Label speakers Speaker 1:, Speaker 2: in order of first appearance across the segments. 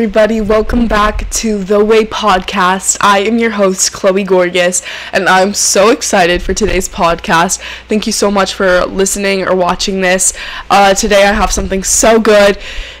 Speaker 1: Everybody, welcome back to The Way Podcast. I am your host, Chloe Gorgas, and I'm so excited for today's podcast. Thank you so much for listening or watching this. Uh, today, I have something so good,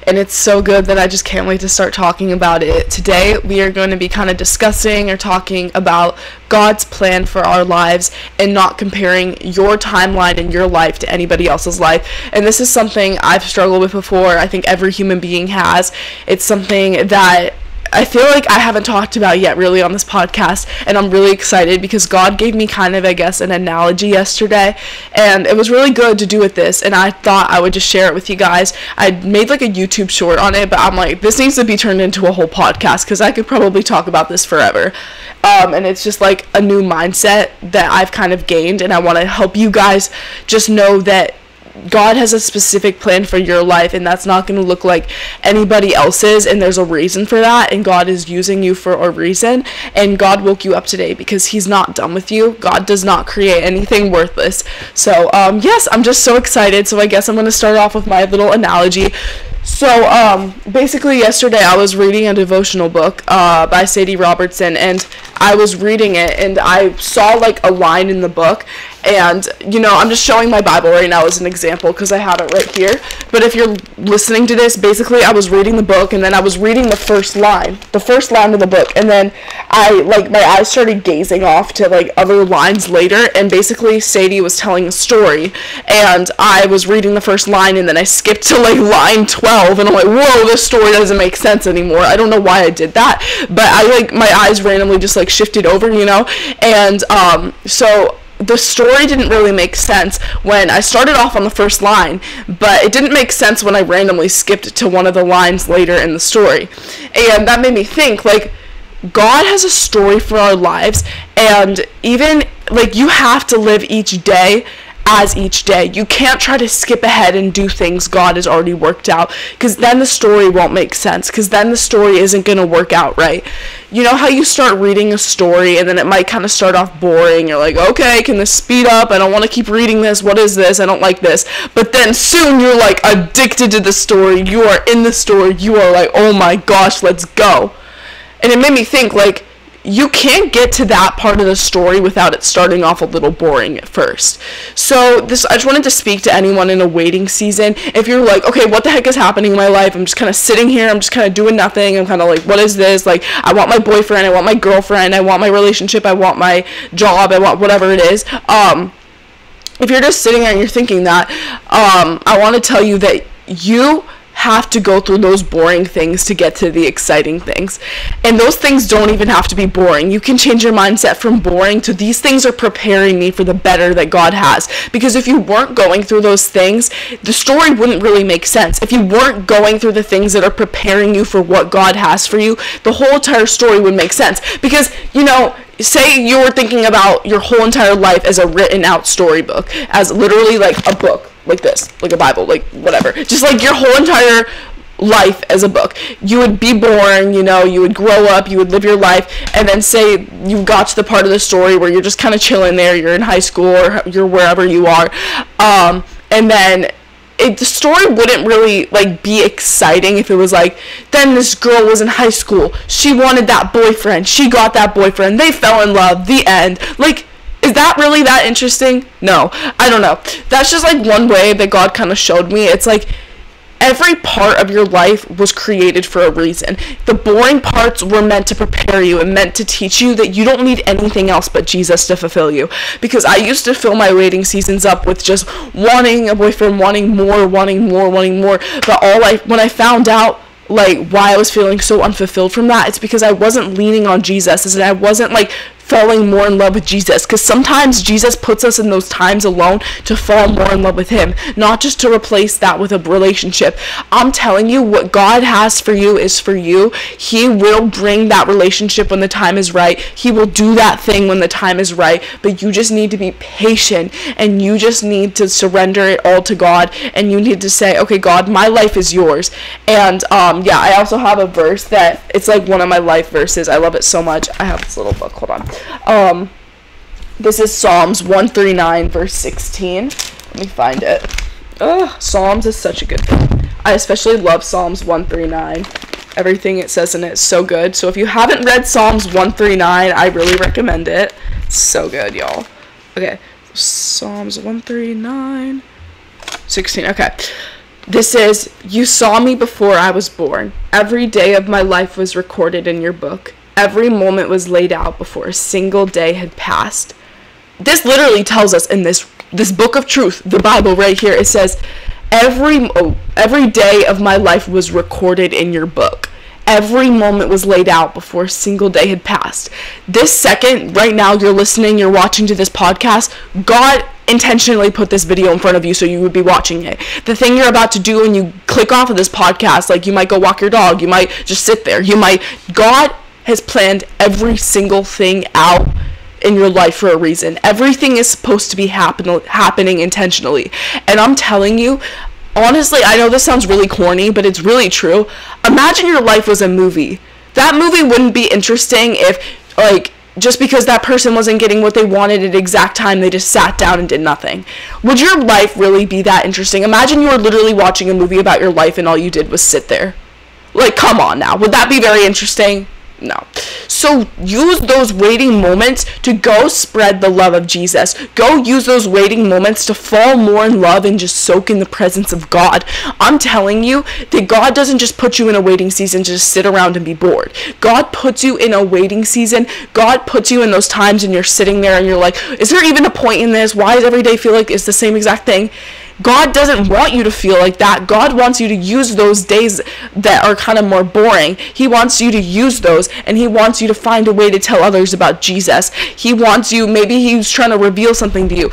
Speaker 1: and it's so good that I just can't wait to start talking about it. Today, we are going to be kind of discussing or talking about God's plan for our lives and not comparing your timeline and your life to anybody else's life. And this is something I've struggled with before. I think every human being has. It's something that I feel like I haven't talked about yet really on this podcast, and I'm really excited because God gave me kind of, I guess, an analogy yesterday, and it was really good to do with this, and I thought I would just share it with you guys. I made like a YouTube short on it, but I'm like, this needs to be turned into a whole podcast because I could probably talk about this forever. Um, and it's just like a new mindset that I've kind of gained, and I want to help you guys just know that God has a specific plan for your life, and that's not going to look like anybody else's, and there's a reason for that, and God is using you for a reason, and God woke you up today because He's not done with you. God does not create anything worthless. So, um, yes, I'm just so excited. So, I guess I'm going to start off with my little analogy. So, um, basically, yesterday I was reading a devotional book uh, by Sadie Robertson, and I was reading it, and I saw like a line in the book, and you know, I'm just showing my Bible right now as an example because I have it right here. But if you're listening to this, basically, I was reading the book, and then I was reading the first line, the first line of the book, and then I like my eyes started gazing off to like other lines later, and basically, Sadie was telling a story, and I was reading the first line, and then I skipped to like line 12, and I'm like, whoa, this story doesn't make sense anymore. I don't know why I did that, but I like my eyes randomly just like shifted over, you know, and um, so the story didn't really make sense when I started off on the first line, but it didn't make sense when I randomly skipped to one of the lines later in the story. And that made me think like God has a story for our lives and even like you have to live each day as each day. You can't try to skip ahead and do things God has already worked out because then the story won't make sense because then the story isn't going to work out right. You know how you start reading a story and then it might kind of start off boring. You're like, okay, can this speed up? I don't want to keep reading this. What is this? I don't like this. But then soon you're like addicted to the story. You are in the story. You are like, oh my gosh, let's go. And it made me think, like, you can't get to that part of the story without it starting off a little boring at first. So this I just wanted to speak to anyone in a waiting season. If you're like, okay, what the heck is happening in my life? I'm just kind of sitting here, I'm just kind of doing nothing. I'm kind of like, what is this? Like I want my boyfriend, I want my girlfriend, I want my relationship, I want my job, I want whatever it is. Um if you're just sitting there and you're thinking that, um I want to tell you that you have to go through those boring things to get to the exciting things. And those things don't even have to be boring. You can change your mindset from boring to these things are preparing me for the better that God has. Because if you weren't going through those things, the story wouldn't really make sense. If you weren't going through the things that are preparing you for what God has for you, the whole entire story would make sense. Because, you know, say you were thinking about your whole entire life as a written out storybook, as literally like a book like this, like a Bible, like whatever. Just like your whole entire life as a book. You would be born, you know, you would grow up, you would live your life, and then say you got to the part of the story where you're just kind of chilling there, you're in high school or you're wherever you are, um, and then it, the story wouldn't really like be exciting if it was like then this girl was in high school. She wanted that boyfriend. She got that boyfriend. They fell in love. The end. Like is that really that interesting? No. I don't know. That's just like one way that God kind of showed me. It's like every part of your life was created for a reason. The boring parts were meant to prepare you and meant to teach you that you don't need anything else but Jesus to fulfill you. Because I used to fill my waiting seasons up with just wanting a boyfriend, wanting more, wanting more, wanting more. But all I when I found out like why I was feeling so unfulfilled from that, it's because I wasn't leaning on Jesus and I wasn't like falling more in love with Jesus because sometimes Jesus puts us in those times alone to fall more in love with him not just to replace that with a relationship. I'm telling you what God has for you is for you. He will bring that relationship when the time is right. He will do that thing when the time is right. But you just need to be patient and you just need to surrender it all to God and you need to say okay God my life is yours. And um yeah I also have a verse that it's like one of my life verses. I love it so much. I have this little book. Hold on um, this is Psalms 139, verse 16. Let me find it. Ugh, Psalms is such a good book. I especially love Psalms 139. Everything it says in it is so good. So if you haven't read Psalms 139, I really recommend it. It's so good, y'all. Okay. Psalms 139 16. Okay. This is You saw me before I was born. Every day of my life was recorded in your book. Every moment was laid out before a single day had passed. This literally tells us in this this book of truth, the Bible right here, it says every oh, every day of my life was recorded in your book. Every moment was laid out before a single day had passed. This second right now you're listening you're watching to this podcast god intentionally put this video in front of you so you would be watching it. The thing you're about to do when you click off of this podcast like you might go walk your dog you might just sit there you might god has planned every single thing out in your life for a reason. Everything is supposed to be happen- happening intentionally. And I'm telling you, honestly, I know this sounds really corny, but it's really true. Imagine your life was a movie. That movie wouldn't be interesting if, like, just because that person wasn't getting what they wanted at exact time, they just sat down and did nothing. Would your life really be that interesting? Imagine you were literally watching a movie about your life and all you did was sit there. Like, come on now. Would that be very interesting? No. So use those waiting moments to go spread the love of Jesus. Go use those waiting moments to fall more in love and just soak in the presence of God. I'm telling you that God doesn't just put you in a waiting season to just sit around and be bored. God puts you in a waiting season. God puts you in those times and you're sitting there and you're like, is there even a point in this? Why does every day feel like it's the same exact thing? God doesn't want you to feel like that. God wants you to use those days that are kind of more boring. He wants you to use those and He wants you to find a way to tell others about Jesus. He wants you, maybe He's trying to reveal something to you.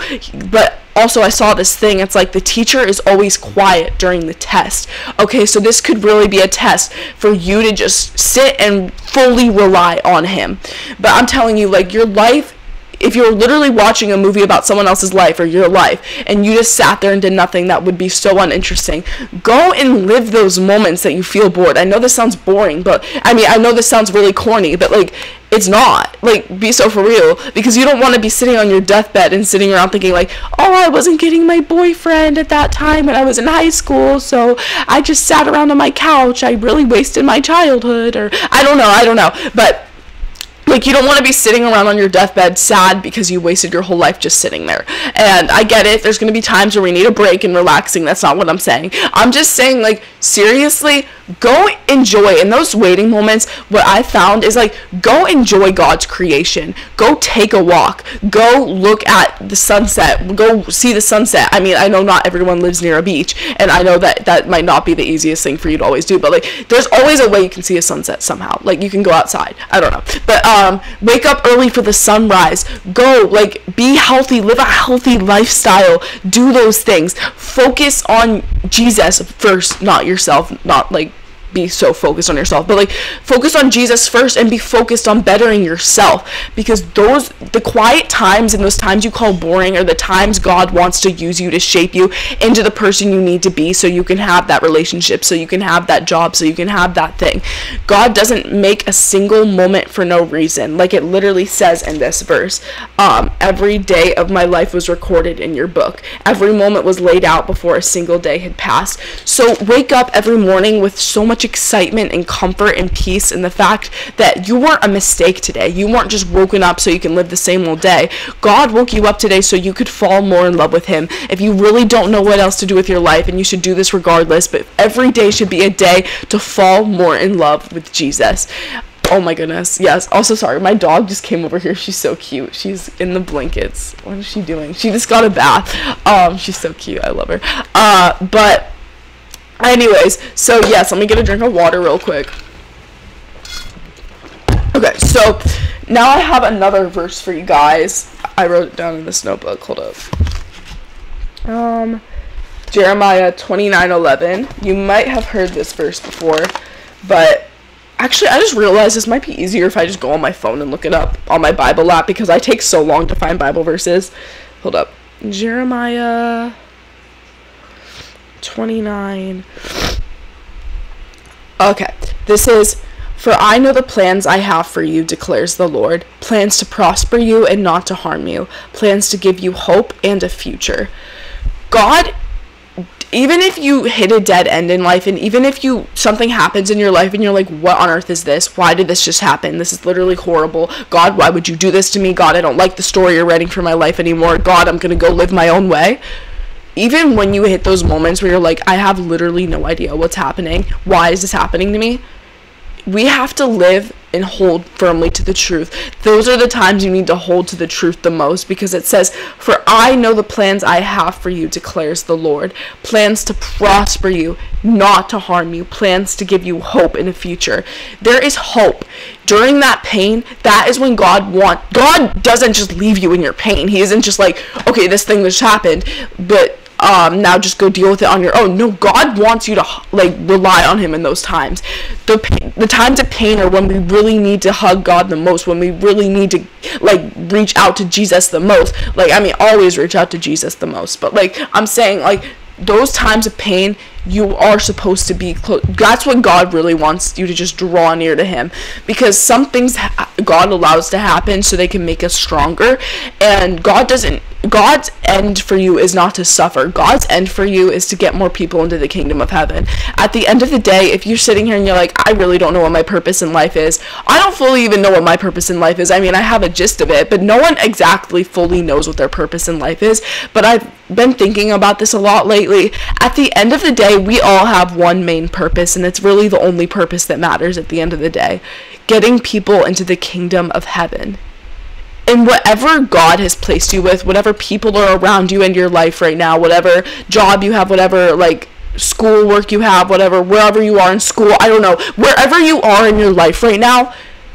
Speaker 1: But also, I saw this thing. It's like the teacher is always quiet during the test. Okay, so this could really be a test for you to just sit and fully rely on Him. But I'm telling you, like, your life if you're literally watching a movie about someone else's life or your life and you just sat there and did nothing that would be so uninteresting. Go and live those moments that you feel bored. I know this sounds boring but i mean i know this sounds really corny but like it's not. Like be so for real. Because you don't want to be sitting on your deathbed and sitting around thinking like oh i wasn't getting my boyfriend at that time when i was in high school so i just sat around on my couch. I really wasted my childhood or i don't know i don't know. But like you don't want to be sitting around on your deathbed sad because you wasted your whole life just sitting there. And I get it. There's going to be times where we need a break and relaxing. That's not what I'm saying. I'm just saying like seriously, go enjoy in those waiting moments. What I found is like go enjoy God's creation. Go take a walk. Go look at the sunset. Go see the sunset. I mean, I know not everyone lives near a beach and I know that that might not be the easiest thing for you to always do, but like there's always a way you can see a sunset somehow. Like you can go outside. I don't know. But um um, wake up early for the sunrise. Go, like, be healthy, live a healthy lifestyle, do those things. Focus on Jesus first, not yourself, not like be so focused on yourself but like focus on jesus first and be focused on bettering yourself because those the quiet times and those times you call boring are the times god wants to use you to shape you into the person you need to be so you can have that relationship so you can have that job so you can have that thing. God doesn't make a single moment for no reason. Like it literally says in this verse um, every day of my life was recorded in your book. Every moment was laid out before a single day had passed. So wake up every morning with so much excitement and comfort and peace in the fact that you weren't a mistake today. You weren't just woken up so you can live the same old day. God woke you up today so you could fall more in love with Him. If you really don't know what else to do with your life, and you should do this regardless, but every day should be a day to fall more in love with Jesus. Oh my goodness. Yes. Also, sorry, my dog just came over here. She's so cute. She's in the blankets. What is she doing? She just got a bath. Um, she's so cute. I love her. Uh, but Anyways, so yes, let me get a drink of water real quick. Okay, so now I have another verse for you guys. I wrote it down in this notebook. Hold up. Um, Jeremiah 29:11. You might have heard this verse before, but actually I just realized this might be easier if I just go on my phone and look it up on my Bible app because I take so long to find Bible verses. Hold up. Jeremiah 29. Okay, this is For I know the plans I have for you, declares the Lord plans to prosper you and not to harm you, plans to give you hope and a future. God even if you hit a dead end in life and even if you something happens in your life and you're like what on earth is this? Why did this just happen? This is literally horrible. God why would you do this to me? God i don't like the story you're writing for my life anymore. God i'm gonna go live my own way even when you hit those moments where you're like i have literally no idea what's happening why is this happening to me we have to live and hold firmly to the truth. Those are the times you need to hold to the truth the most because it says, For I know the plans I have for you, declares the Lord. Plans to prosper you, not to harm you, plans to give you hope in the future. There is hope. During that pain, that is when God want God doesn't just leave you in your pain. He isn't just like, okay, this thing just happened, but um, now just go deal with it on your own. No, God wants you to like rely on Him in those times. The pain, the times of pain are when we really need to hug God the most. When we really need to like reach out to Jesus the most. Like I mean, always reach out to Jesus the most. But like I'm saying, like those times of pain you are supposed to be close that's what god really wants you to just draw near to him because some things god allows to happen so they can make us stronger and god doesn't God's end for you is not to suffer. God's end for you is to get more people into the kingdom of heaven. At the end of the day, if you're sitting here and you're like, I really don't know what my purpose in life is, I don't fully even know what my purpose in life is. I mean, I have a gist of it, but no one exactly fully knows what their purpose in life is. But I've been thinking about this a lot lately. At the end of the day, we all have one main purpose, and it's really the only purpose that matters at the end of the day getting people into the kingdom of heaven and whatever God has placed you with, whatever people are around you in your life right now, whatever job you have, whatever like school work you have, whatever wherever you are in school, I don't know, wherever you are in your life right now,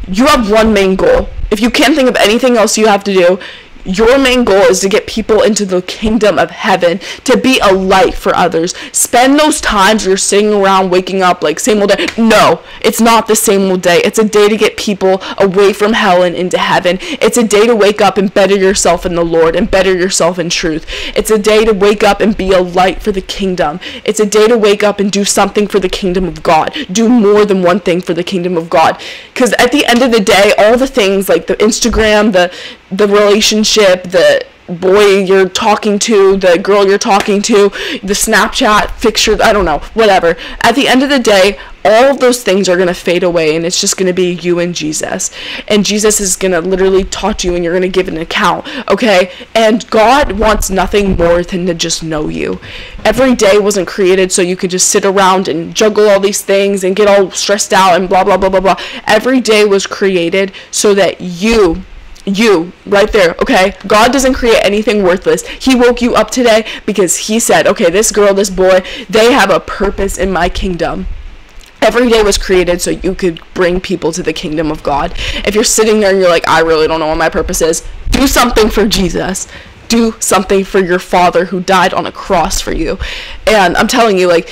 Speaker 1: you have one main goal. If you can't think of anything else you have to do, your main goal is to get people into the kingdom of heaven, to be a light for others. Spend those times you're sitting around waking up like same old day. No, it's not the same old day. It's a day to get people away from hell and into heaven. It's a day to wake up and better yourself in the Lord and better yourself in truth. It's a day to wake up and be a light for the kingdom. It's a day to wake up and do something for the kingdom of God. Do more than one thing for the kingdom of God. Because at the end of the day, all the things like the Instagram, the the relationship, the boy you're talking to, the girl you're talking to, the Snapchat picture, I don't know, whatever. At the end of the day, all of those things are going to fade away and it's just going to be you and Jesus. And Jesus is going to literally talk to you and you're going to give an account, okay? And God wants nothing more than to just know you. Every day wasn't created so you could just sit around and juggle all these things and get all stressed out and blah, blah, blah, blah, blah. Every day was created so that you you right there okay? God doesn't create anything worthless. He woke you up today because he said okay this girl this boy they have a purpose in my kingdom. Every day was created so you could bring people to the kingdom of god. If you're sitting there and you're like i really don't know what my purpose is do something for jesus. Do something for your father who died on a cross for you. And i'm telling you like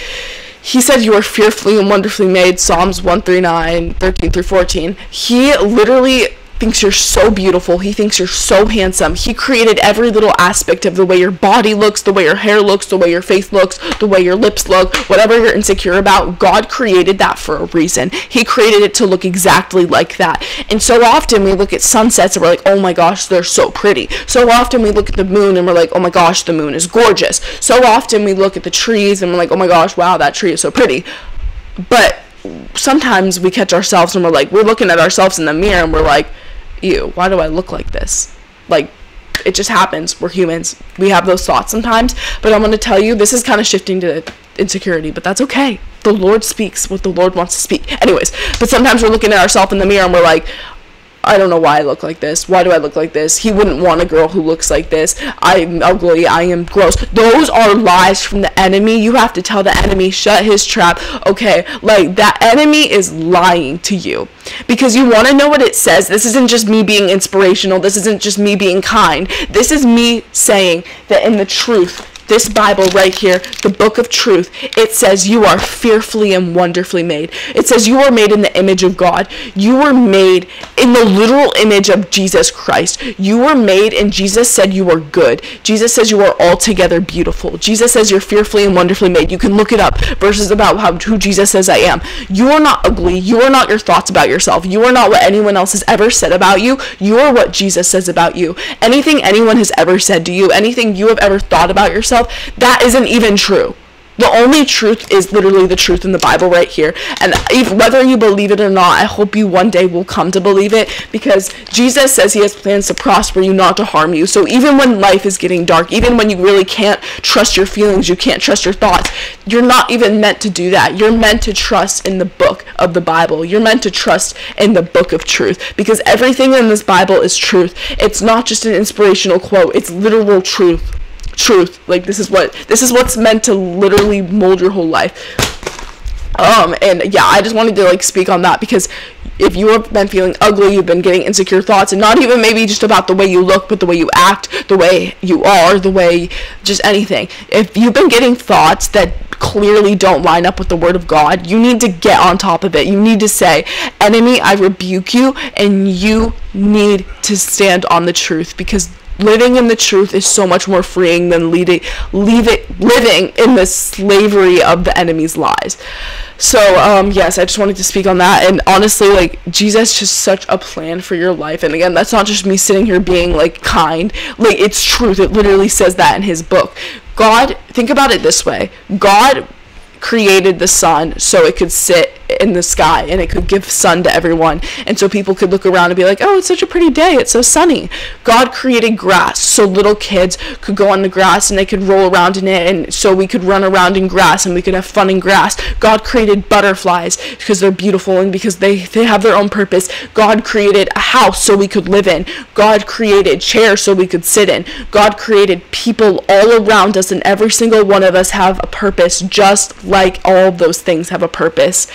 Speaker 1: he said you are fearfully and wonderfully made. Psalms 139 13 through 14 he literally thinks you're so beautiful. He thinks you're so handsome. He created every little aspect of the way your body looks, the way your hair looks, the way your face looks, the way your lips look, whatever you're insecure about. God created that for a reason. He created it to look exactly like that. And so often we look at sunsets and we're like, oh my gosh, they're so pretty. So often we look at the moon and we're like, oh my gosh, the moon is gorgeous. So often we look at the trees and we're like, oh my gosh, wow, that tree is so pretty. But sometimes we catch ourselves and we're like, we're looking at ourselves in the mirror and we're like, ew, why do I look like this? Like, it just happens. We're humans. We have those thoughts sometimes. But I'm going to tell you, this is kind of shifting to insecurity, but that's okay. The Lord speaks what the Lord wants to speak. Anyways, but sometimes we're looking at ourselves in the mirror and we're like, I don't know why I look like this. Why do I look like this? He wouldn't want a girl who looks like this. I'm ugly. I am gross. Those are lies from the enemy. You have to tell the enemy, shut his trap. Okay, like that enemy is lying to you because you want to know what it says. This isn't just me being inspirational. This isn't just me being kind. This is me saying that in the truth, this Bible right here, the book of truth, it says you are fearfully and wonderfully made. It says you are made in the image of God. You were made in the literal image of Jesus Christ. You were made and Jesus said you are good. Jesus says you are altogether beautiful. Jesus says you're fearfully and wonderfully made. You can look it up. Verses about how who Jesus says I am. You are not ugly. You are not your thoughts about yourself. You are not what anyone else has ever said about you. You are what Jesus says about you. Anything anyone has ever said to you, anything you have ever thought about yourself yourself, that isn't even true. The only truth is literally the truth in the Bible right here. And if, whether you believe it or not, I hope you one day will come to believe it because Jesus says he has plans to prosper you, not to harm you. So even when life is getting dark, even when you really can't trust your feelings, you can't trust your thoughts, you're not even meant to do that. You're meant to trust in the book of the Bible. You're meant to trust in the book of truth because everything in this Bible is truth. It's not just an inspirational quote, it's literal truth truth. Like this is what this is what's meant to literally mold your whole life. Um, and yeah, I just wanted to like speak on that because if you have been feeling ugly, you've been getting insecure thoughts, and not even maybe just about the way you look, but the way you act, the way you are, the way just anything. If you've been getting thoughts that clearly don't line up with the word of God, you need to get on top of it. You need to say, Enemy, I rebuke you, and you need to stand on the truth because living in the truth is so much more freeing than leading, leave it, living in the slavery of the enemy's lies. So, um, yes, I just wanted to speak on that. And honestly, like, Jesus just such a plan for your life. And again, that's not just me sitting here being, like, kind. Like, it's truth. It literally says that in his book. God, think about it this way God created the sun so it could sit in the sky and it could give sun to everyone. And so people could look around and be like oh it's such a pretty day. It's so sunny. God created grass so little kids could go on the grass and they could roll around in it and so we could run around in grass and we could have fun in grass. God created butterflies because they're beautiful and because they they have their own purpose. God created a house so we could live in. God created chairs so we could sit in. God created people all around us and every single one of us have a purpose just like all those things have a purpose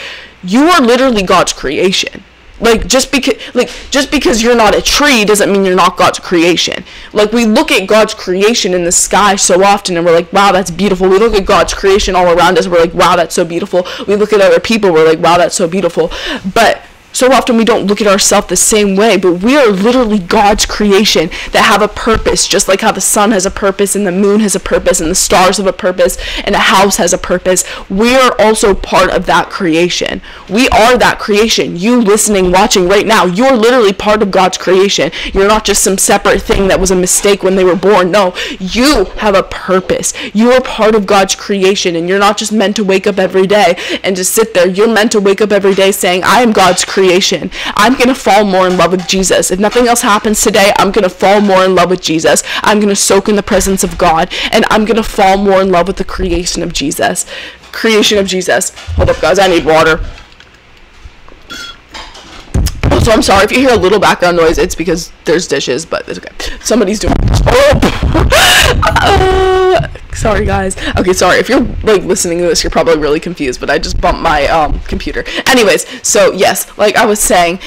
Speaker 1: you are literally God's creation. Like just because like just because you're not a tree doesn't mean you're not God's creation. Like we look at God's creation in the sky so often and we're like, wow, that's beautiful. We look at God's creation all around us, we're like, wow, that's so beautiful. We look at other people, we're like, wow, that's so beautiful. But so often we don't look at ourselves the same way, but we are literally God's creation that have a purpose, just like how the sun has a purpose and the moon has a purpose and the stars have a purpose and a house has a purpose. We are also part of that creation. We are that creation. You listening, watching right now, you're literally part of God's creation. You're not just some separate thing that was a mistake when they were born. No, you have a purpose. You are part of God's creation and you're not just meant to wake up every day and just sit there. You're meant to wake up every day saying, I am God's creation creation. I'm going to fall more in love with Jesus. If nothing else happens today, I'm going to fall more in love with Jesus. I'm going to soak in the presence of God and I'm going to fall more in love with the creation of Jesus. Creation of Jesus. Hold up, guys. I need water. So I'm sorry if you hear a little background noise. It's because there's dishes, but it's okay. Somebody's doing. Oh. uh, sorry, guys. Okay, sorry if you're like listening to this, you're probably really confused. But I just bumped my um, computer. Anyways, so yes, like I was saying,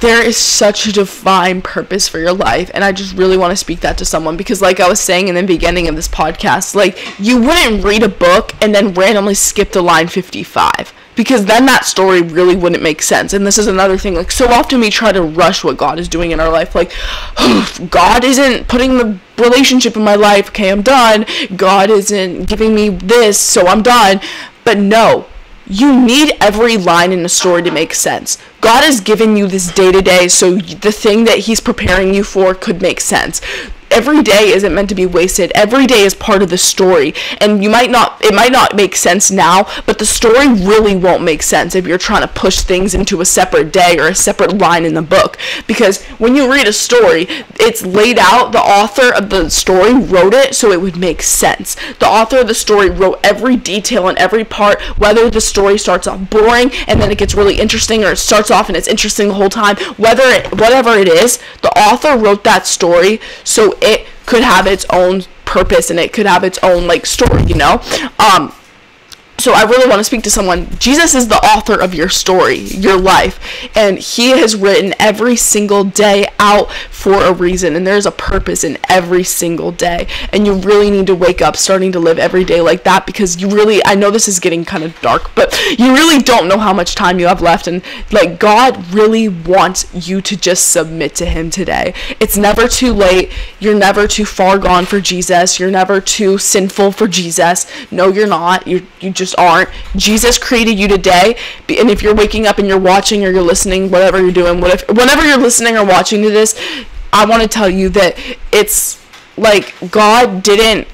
Speaker 1: there is such a divine purpose for your life and i just really want to speak that to someone because like i was saying in the beginning of this podcast like you wouldn't read a book and then randomly skip to line 55 because then that story really wouldn't make sense. And this is another thing. Like so often we try to rush what God is doing in our life. Like God isn't putting the relationship in my life. Okay, I'm done. God isn't giving me this, so I'm done. But no, you need every line in the story to make sense. God has given you this day to day, so the thing that He's preparing you for could make sense every day isn't meant to be wasted. Every day is part of the story. And you might not it might not make sense now, but the story really won't make sense if you're trying to push things into a separate day or a separate line in the book. Because when you read a story, it's laid out, the author of the story wrote it so it would make sense. The author of the story wrote every detail and every part, whether the story starts off boring and then it gets really interesting or it starts off and it's interesting the whole time, whether it, whatever it is, the author wrote that story so it could have its own purpose and it could have its own like story, you know? Um so I really want to speak to someone. Jesus is the author of your story, your life, and he has written every single day out for a reason and there's a purpose in every single day. And you really need to wake up starting to live every day like that because you really I know this is getting kind of dark, but you really don't know how much time you have left and like God really wants you to just submit to him today. It's never too late. You're never too far gone for Jesus. You're never too sinful for Jesus. No, you're not. You you just aren't. Jesus created you today, and if you're waking up and you're watching or you're listening, whatever you're doing, what if, whenever you're listening or watching to this, I want to tell you that it's like God didn't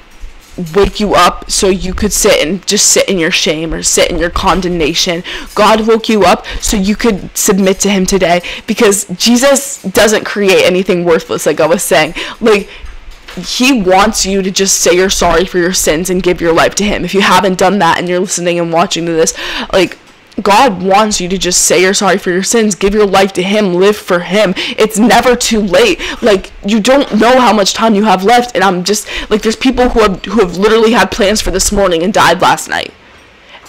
Speaker 1: wake you up so you could sit and just sit in your shame or sit in your condemnation. God woke you up so you could submit to him today because Jesus doesn't create anything worthless like I was saying. Like he wants you to just say you're sorry for your sins and give your life to him. If you haven't done that and you're listening and watching to this, like God wants you to just say you're sorry for your sins, give your life to Him, live for Him. It's never too late. Like you don't know how much time you have left, and I'm just like there's people who have who have literally had plans for this morning and died last night.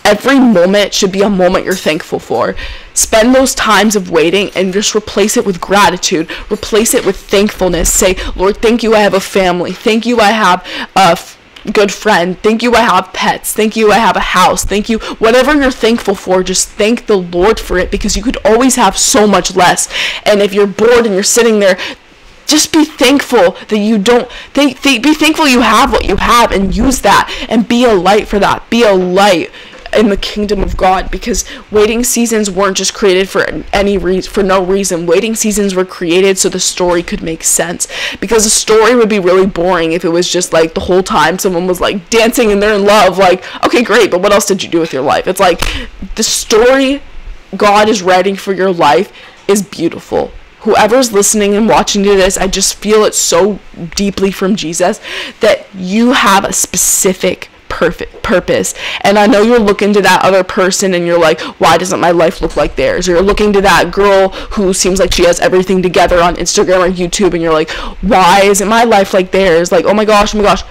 Speaker 1: Every moment should be a moment you're thankful for. Spend those times of waiting and just replace it with gratitude. Replace it with thankfulness. Say, Lord, thank you I have a family. Thank you I have a good friend. Thank you, I have pets. Thank you, I have a house. Thank you, whatever you're thankful for, just thank the Lord for it because you could always have so much less. And if you're bored and you're sitting there, just be thankful that you don't think th- be thankful you have what you have and use that and be a light for that be a light in the kingdom of God because waiting seasons weren't just created for any reason for no reason. Waiting seasons were created so the story could make sense because the story would be really boring if it was just like the whole time someone was like dancing and they're in love like okay great but what else did you do with your life? It's like the story God is writing for your life is beautiful whoever's listening and watching to this, I just feel it so deeply from Jesus that you have a specific perfect purpose. And I know you're looking to that other person and you're like, why doesn't my life look like theirs? Or you're looking to that girl who seems like she has everything together on Instagram or YouTube and you're like, why isn't my life like theirs? Like, oh my gosh, oh my gosh.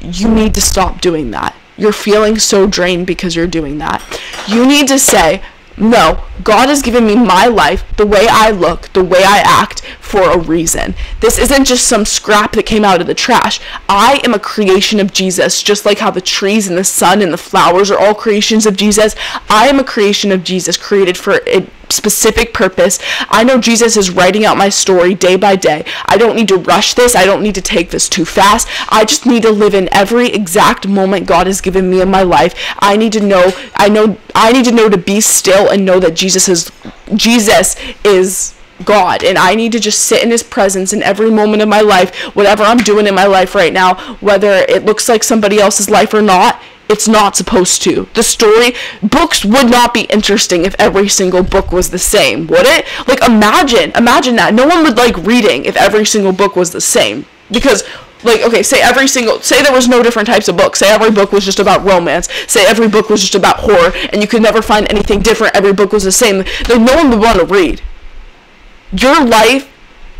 Speaker 1: You need to stop doing that. You're feeling so drained because you're doing that. You need to say, no, God has given me my life, the way I look, the way I act, for a reason. This isn't just some scrap that came out of the trash. I am a creation of Jesus, just like how the trees and the sun and the flowers are all creations of Jesus. I am a creation of Jesus, created for a specific purpose. I know Jesus is writing out my story day by day. I don't need to rush this. I don't need to take this too fast. I just need to live in every exact moment God has given me in my life. I need to know I know I need to know to be still and know that Jesus is Jesus is God and I need to just sit in his presence in every moment of my life, whatever I'm doing in my life right now, whether it looks like somebody else's life or not. It's not supposed to. The story books would not be interesting if every single book was the same, would it? Like imagine, imagine that. No one would like reading if every single book was the same. Because like okay say every single say there was no different types of books say every book was just about romance say every book was just about horror and you could never find anything different every book was the same then no one would want to read your life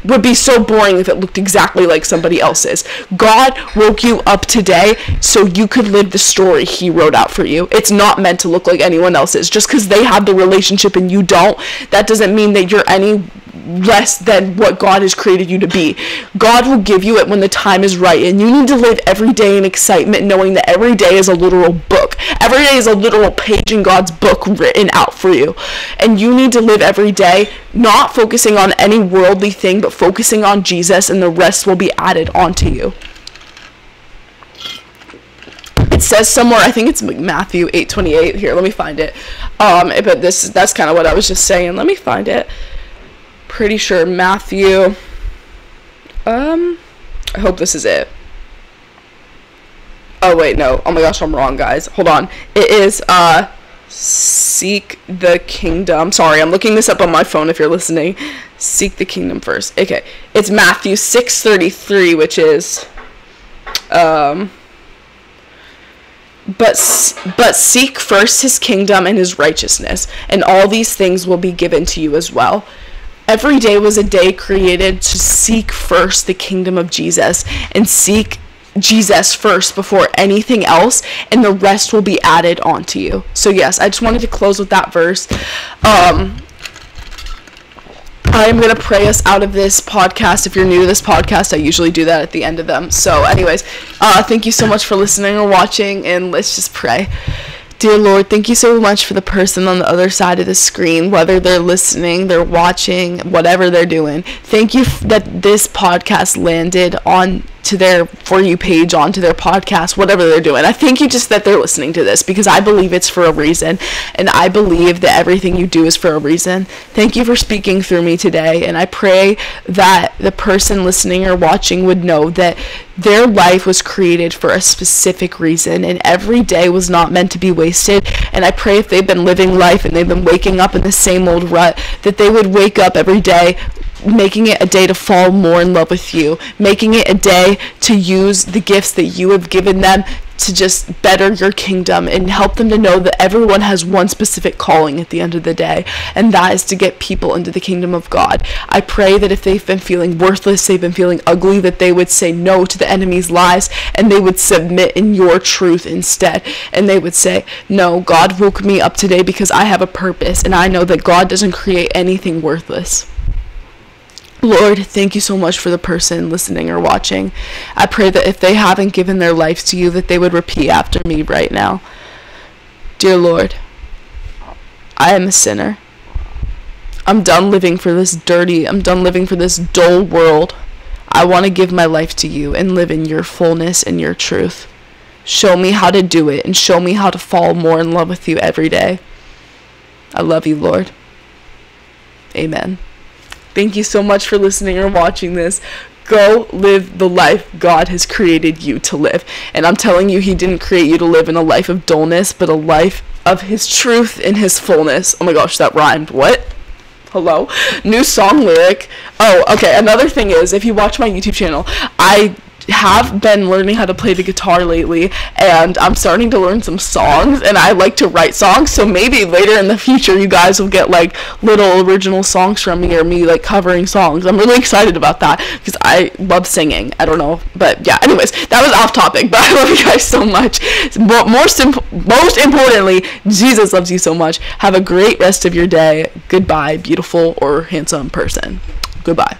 Speaker 1: would be so boring if it looked exactly like somebody else's. God woke you up today so you could live the story he wrote out for you. It's not meant to look like anyone else's. Just because they have the relationship and you don't, that doesn't mean that you're any less than what God has created you to be. God will give you it when the time is right, and you need to live every day in excitement, knowing that every day is a literal book. Every day is a literal page in God's book written out for you. And you need to live every day not focusing on any worldly thing, but focusing on Jesus, and the rest will be added onto you it says somewhere i think it's matthew 828 here let me find it um but this that's kind of what i was just saying let me find it pretty sure Matthew. Um, I hope this is it. Oh wait, no. Oh my gosh, I'm wrong, guys. Hold on. It is uh seek the kingdom. Sorry, I'm looking this up on my phone if you're listening. Seek the kingdom first. Okay. It's Matthew 6:33, which is um but but seek first his kingdom and his righteousness, and all these things will be given to you as well. Every day was a day created to seek first the kingdom of Jesus and seek Jesus first before anything else, and the rest will be added onto you. So, yes, I just wanted to close with that verse. Um, I'm going to pray us out of this podcast. If you're new to this podcast, I usually do that at the end of them. So, anyways, uh, thank you so much for listening or watching, and let's just pray. Dear Lord, thank you so much for the person on the other side of the screen, whether they're listening, they're watching, whatever they're doing. Thank you f- that this podcast landed on to their for you page onto their podcast whatever they're doing. I thank you just that they're listening to this because i believe it's for a reason and i believe that everything you do is for a reason. Thank you for speaking through me today and i pray that the person listening or watching would know that their life was created for a specific reason and every day was not meant to be wasted. And i pray if they've been living life and they've been waking up in the same old rut that they would wake up every day making it a day to fall more in love with you, making it a day to use the gifts that you have given them to just better your kingdom and help them to know that everyone has one specific calling at the end of the day, and that is to get people into the kingdom of God. I pray that if they've been feeling worthless, they've been feeling ugly, that they would say no to the enemy's lies and they would submit in your truth instead. And they would say, No, God woke me up today because I have a purpose, and I know that God doesn't create anything worthless. Lord, thank you so much for the person listening or watching. I pray that if they haven't given their life to you, that they would repeat after me right now. Dear Lord, I am a sinner. I'm done living for this dirty, I'm done living for this dull world. I want to give my life to you and live in your fullness and your truth. Show me how to do it and show me how to fall more in love with you every day. I love you, Lord. Amen. Thank you so much for listening or watching this. Go live the life God has created you to live. And I'm telling you, He didn't create you to live in a life of dullness, but a life of His truth in His fullness. Oh my gosh, that rhymed. What? Hello? New song lyric. Oh, okay. Another thing is, if you watch my YouTube channel, I have been learning how to play the guitar lately and I'm starting to learn some songs and I like to write songs so maybe later in the future you guys will get like little original songs from me or me like covering songs. I'm really excited about that because I love singing. I don't know but yeah anyways that was off topic but I love you guys so much. More, more most importantly Jesus loves you so much. Have a great rest of your day. Goodbye beautiful or handsome person. Goodbye.